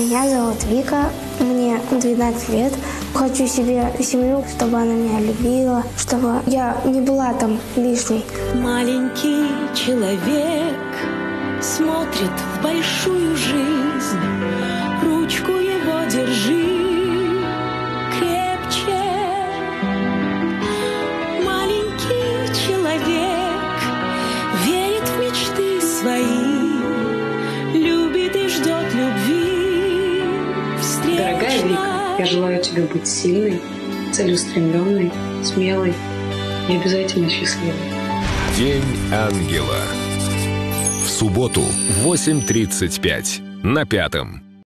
Меня зовут Вика, мне 12 лет. Хочу себе семью, чтобы она меня любила, чтобы я не была там лишней. Маленький человек смотрит в большую жизнь. Ручку его держи крепче. Маленький человек верит в мечты свои, любит Дорогая Вика, я желаю тебе быть сильной, целеустремленной, смелой и обязательно счастливой. День ангела. В субботу в 8.35 на пятом.